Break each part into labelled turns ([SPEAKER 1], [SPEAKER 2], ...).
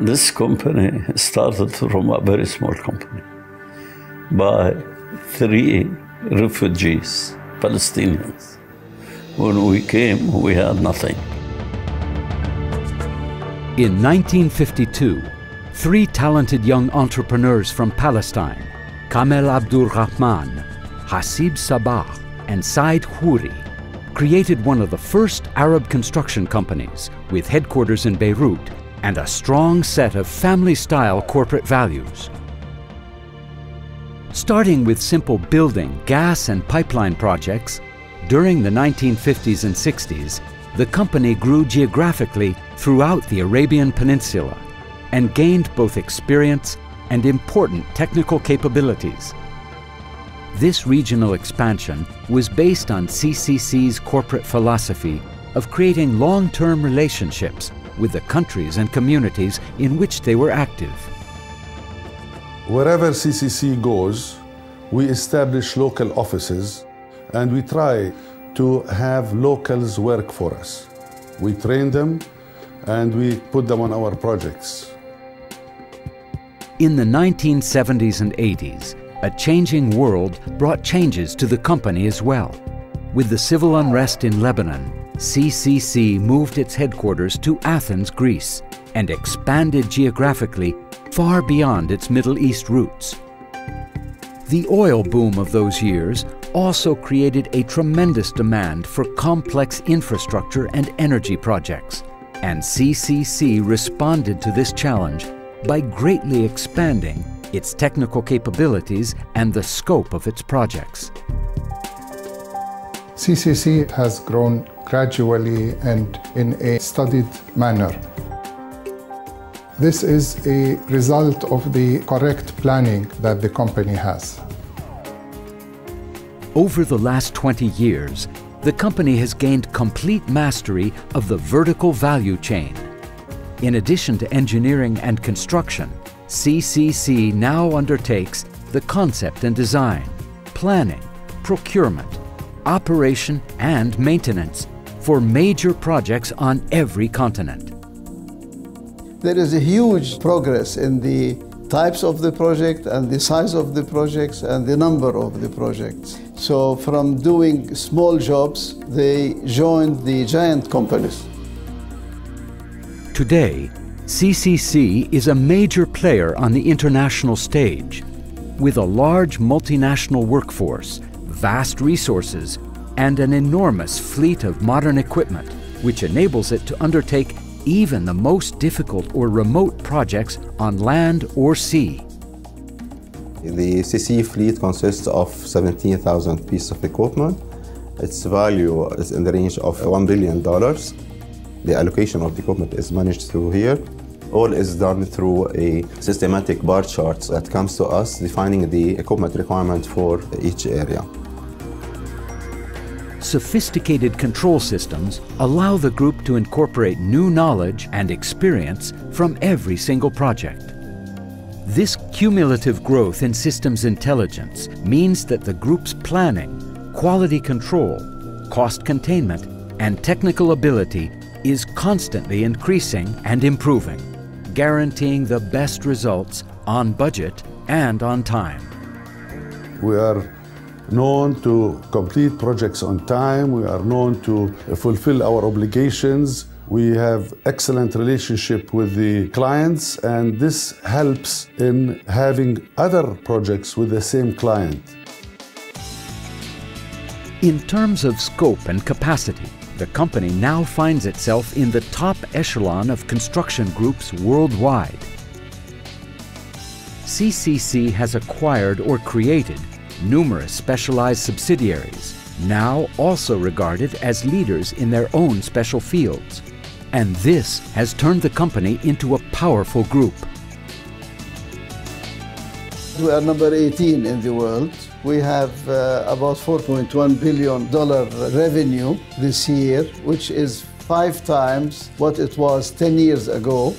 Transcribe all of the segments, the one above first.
[SPEAKER 1] This company started from a very small company by three refugees, Palestinians. When we came, we had nothing.
[SPEAKER 2] In 1952, three talented young entrepreneurs from Palestine, Kamel Abdul Rahman, Hasib Sabbagh, and Said Khoury, created one of the first Arab construction companies with headquarters in Beirut and a strong set of family-style corporate values. Starting with simple building, gas and pipeline projects, during the 1950s and 60s, the company grew geographically throughout the Arabian Peninsula and gained both experience and important technical capabilities. This regional expansion was based on CCC's corporate philosophy of creating long-term relationships with the countries and communities in which they were active.
[SPEAKER 3] Wherever CCC goes, we establish local offices and we try to have locals work for us. We train them and we put them on our projects.
[SPEAKER 2] In the 1970s and 80s, a changing world brought changes to the company as well. With the civil unrest in Lebanon, CCC moved its headquarters to Athens, Greece, and expanded geographically far beyond its Middle East roots. The oil boom of those years also created a tremendous demand for complex infrastructure and energy projects, and CCC responded to this challenge by greatly expanding its technical capabilities and the scope of its projects.
[SPEAKER 4] CCC has grown gradually and in a studied manner. This is a result of the correct planning that the company has.
[SPEAKER 2] Over the last 20 years, the company has gained complete mastery of the vertical value chain. In addition to engineering and construction, CCC now undertakes the concept and design, planning, procurement, operation and maintenance for major projects on every continent.
[SPEAKER 5] There is a huge progress in the types of the project and the size of the projects and the number of the projects. So from doing small jobs, they joined the giant companies.
[SPEAKER 2] Today, CCC is a major player on the international stage. With a large multinational workforce, vast resources, and an enormous fleet of modern equipment, which enables it to undertake even the most difficult or remote projects on land or sea.
[SPEAKER 6] The CC fleet consists of 17,000 pieces of equipment. Its value is in the range of $1 billion. The allocation of the equipment is managed through here. All is done through a systematic bar chart that comes to us defining the equipment requirement for each area.
[SPEAKER 2] Sophisticated control systems allow the group to incorporate new knowledge and experience from every single project. This cumulative growth in systems intelligence means that the group's planning, quality control, cost containment, and technical ability is constantly increasing and improving, guaranteeing the best results on budget and on time.
[SPEAKER 3] We are known to complete projects on time. We are known to fulfill our obligations. We have excellent relationship with the clients and this helps in having other projects with the same client.
[SPEAKER 2] In terms of scope and capacity, the company now finds itself in the top echelon of construction groups worldwide. CCC has acquired or created numerous specialized subsidiaries, now also regarded as leaders in their own special fields. And this has turned the company into a powerful group.
[SPEAKER 5] We are number 18 in the world. We have uh, about $4.1 billion revenue this year, which is five times what it was 10 years ago.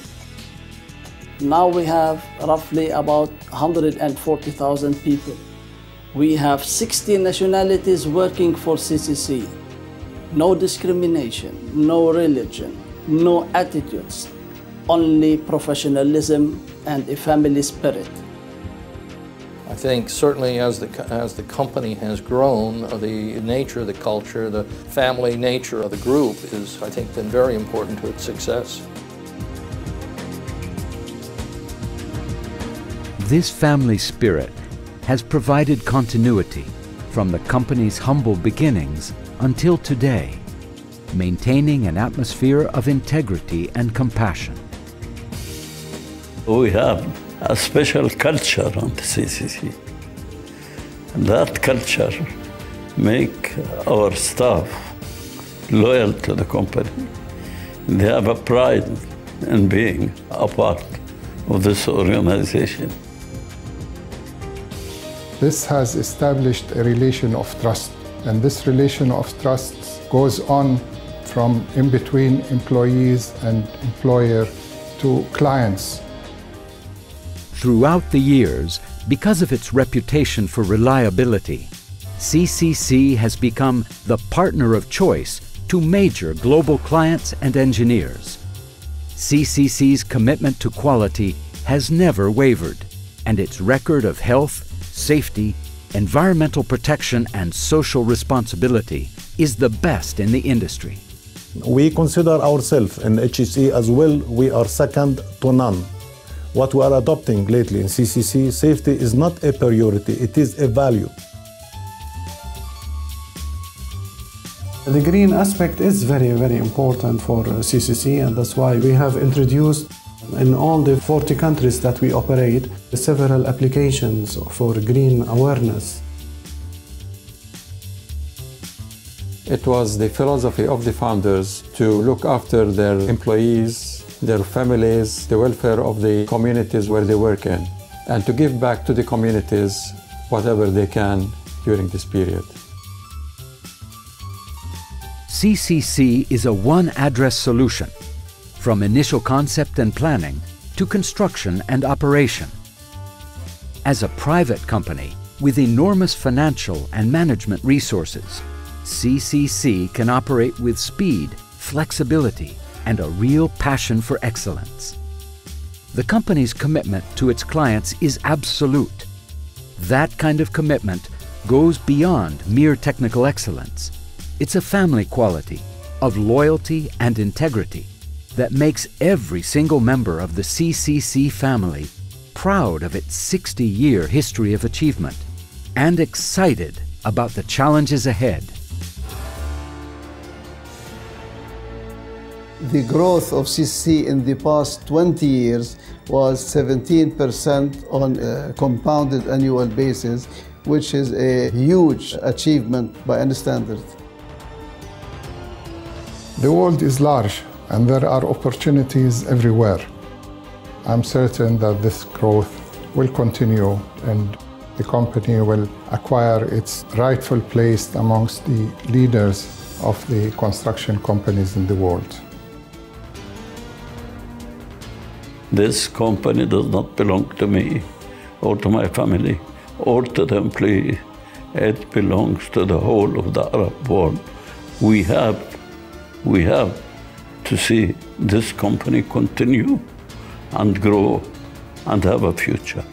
[SPEAKER 7] Now we have roughly about 140,000 people. We have 60 nationalities working for CCC. No discrimination, no religion, no attitudes. only professionalism and a family spirit.
[SPEAKER 8] I think certainly as the, as the company has grown, the nature of the culture, the family nature of the group is, I think, been very important to its success.
[SPEAKER 2] This family spirit has provided continuity from the company's humble beginnings until today, maintaining an atmosphere of integrity and compassion.
[SPEAKER 1] We have a special culture on the CCC. And that culture make our staff loyal to the company. They have a pride in being a part of this organization.
[SPEAKER 4] This has established a relation of trust, and this relation of trust goes on from in between employees and employer to clients.
[SPEAKER 2] Throughout the years, because of its reputation for reliability, CCC has become the partner of choice to major global clients and engineers. CCC's commitment to quality has never wavered, and its record of health, safety, environmental protection, and social responsibility is the best in the industry.
[SPEAKER 9] We consider ourselves in HSE as well, we are second to none. What we are adopting lately in CCC, safety is not a priority, it is a value.
[SPEAKER 10] The green aspect is very, very important for CCC, and that's why we have introduced in all the 40 countries that we operate several applications for green awareness.
[SPEAKER 11] It was the philosophy of the founders to look after their employees their families, the welfare of the communities where they work in, and to give back to the communities whatever they can during this period.
[SPEAKER 2] CCC is a one address solution from initial concept and planning to construction and operation. As a private company with enormous financial and management resources, CCC can operate with speed, flexibility, and a real passion for excellence. The company's commitment to its clients is absolute. That kind of commitment goes beyond mere technical excellence. It's a family quality of loyalty and integrity that makes every single member of the CCC family proud of its 60 year history of achievement and excited about the challenges ahead.
[SPEAKER 5] the growth of CCC in the past 20 years was 17% on a compounded annual basis, which is a huge achievement by any standard.
[SPEAKER 4] The world is large and there are opportunities everywhere. I'm certain that this growth will continue and the company will acquire its rightful place amongst the leaders of the construction companies in the world.
[SPEAKER 1] This company does not belong to me or to my family or to the employee. It belongs to the whole of the Arab world. We have, we have to see this company continue and grow and have a future.